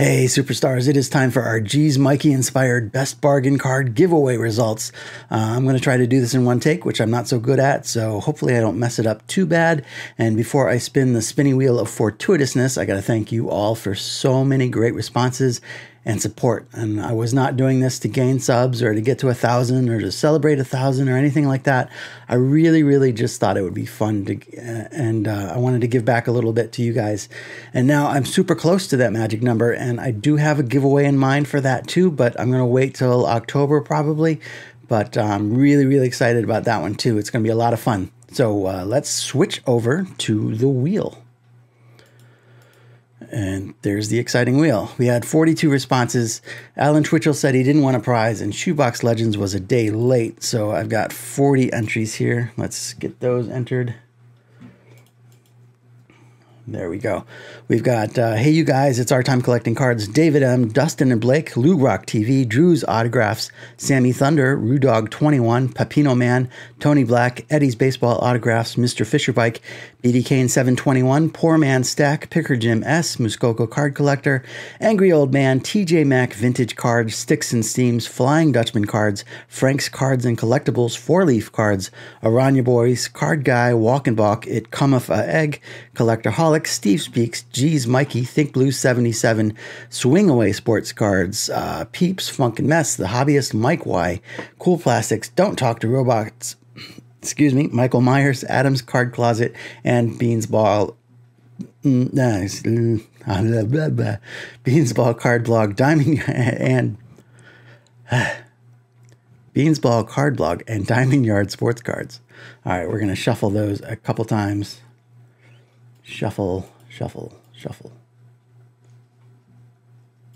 Hey, superstars, it is time for our Geez Mikey inspired best bargain card giveaway results. Uh, I'm going to try to do this in one take, which I'm not so good at, so hopefully I don't mess it up too bad. And before I spin the spinning wheel of fortuitousness, I got to thank you all for so many great responses and support. And I was not doing this to gain subs or to get to a thousand or to celebrate a thousand or anything like that. I really, really just thought it would be fun to, uh, and uh, I wanted to give back a little bit to you guys. And now I'm super close to that magic number, and I do have a giveaway in mind for that too, but I'm going to wait till October probably. But I'm really, really excited about that one too. It's going to be a lot of fun. So uh, let's switch over to the wheel. And there's the exciting wheel. We had 42 responses. Alan Twitchell said he didn't want a prize, and Shoebox Legends was a day late. So I've got 40 entries here. Let's get those entered. There we go. We've got, uh, hey, you guys, it's our time collecting cards. David M., Dustin and Blake, Lou Rock TV, Drew's Autographs, Sammy Thunder, Rudog21, Papino Man, Tony Black, Eddie's Baseball Autographs, Mr. Fisher Bike, BD Kane 721, Poor Man Stack, Picker Jim S, Muskoka Card Collector, Angry Old Man, TJ Mac Vintage Cards, Sticks and Steams, Flying Dutchman Cards, Frank's Cards and Collectibles, Four Leaf Cards, Aranya Boys, Card Guy, Walk and Balk, It Cometh a Egg, Collector Holic, Steve Speaks, Geez Mikey, Think Blue 77, Swing Away Sports Cards, uh, Peeps, Funk and Mess, The Hobbyist, Mike Y, Cool Plastics, Don't Talk to Robots, excuse me, Michael Myers, Adams Card Closet, and Beans Ball. Mm, Beans Ball Card Blog, Diamond and Beans Ball Card Blog, and Diamond Yard Sports Cards. All right, we're going to shuffle those a couple times. Shuffle, shuffle, shuffle.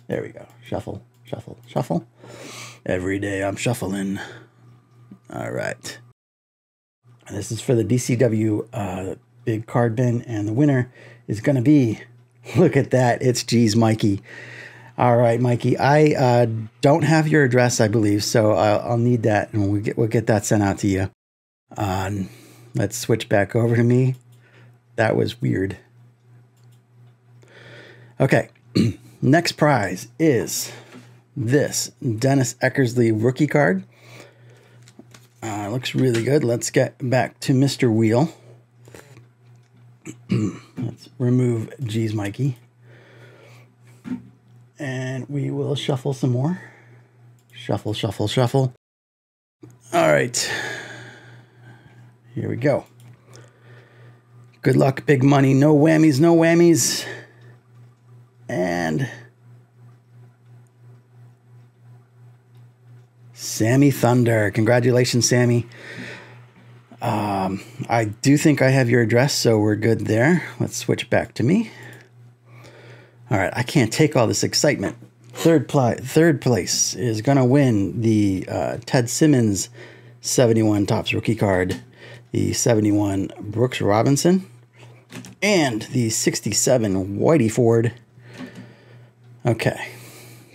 There we go. Shuffle, shuffle, shuffle. Every day I'm shuffling. All right. This is for the DCW uh, big card bin, and the winner is going to be look at that. It's Geez Mikey. All right, Mikey. I uh, don't have your address, I believe, so I'll, I'll need that, and we'll get we'll get that sent out to you. Uh, let's switch back over to me. That was weird. Okay, next prize is this Dennis Eckersley rookie card. Uh, looks really good. Let's get back to Mr. Wheel. Let's remove Geez Mikey. And we will shuffle some more. Shuffle, shuffle, shuffle. All right. Here we go. Good luck, big money. No whammies, no whammies. And Sammy Thunder. Congratulations, Sammy. Um, I do think I have your address, so we're good there. Let's switch back to me. All right, I can't take all this excitement. Third, pl- third place is going to win the uh, Ted Simmons 71 Topps rookie card, the 71 Brooks Robinson, and the 67 Whitey Ford. Okay,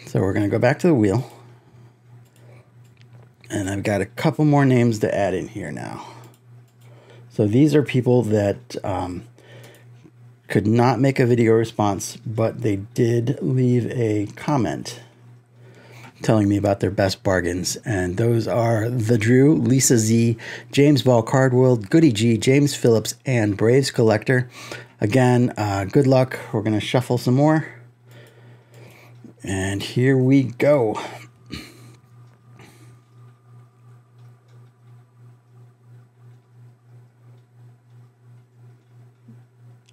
so we're going to go back to the wheel. And I've got a couple more names to add in here now. So these are people that um, could not make a video response, but they did leave a comment telling me about their best bargains. And those are The Drew, Lisa Z, James Ball Card World, Goody G, James Phillips, and Braves Collector. Again, uh, good luck. We're going to shuffle some more. And here we go.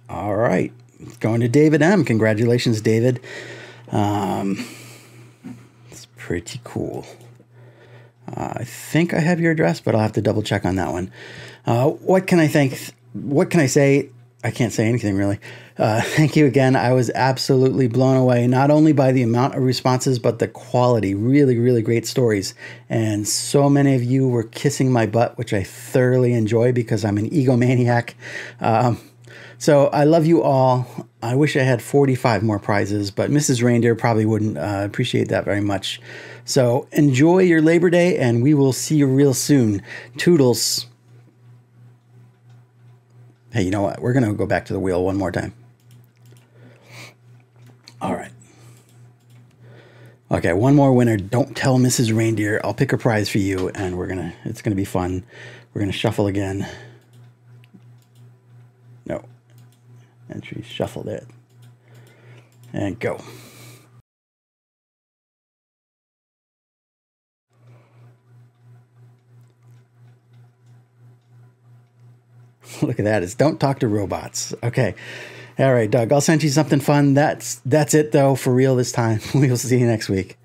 All right. Going to David M. Congratulations, David. Um, pretty cool. Uh, I think I have your address, but I'll have to double check on that one. Uh, what can I think? What can I say? I can't say anything really. Uh, thank you again. I was absolutely blown away, not only by the amount of responses, but the quality. Really, really great stories. And so many of you were kissing my butt, which I thoroughly enjoy because I'm an egomaniac. Um, so I love you all. I wish I had 45 more prizes, but Mrs. Reindeer probably wouldn't uh, appreciate that very much. So enjoy your Labor Day, and we will see you real soon. Toodles. Hey, you know what? We're going to go back to the wheel one more time. All right. Okay, one more winner. Don't tell Mrs. Reindeer. I'll pick a prize for you, and we're gonna. It's gonna be fun. We're gonna shuffle again. No. Entry shuffled it. And go. Look at that. It's don't talk to robots. Okay. All right, Doug. I'll send you something fun. That's that's it though for real this time. We'll see you next week.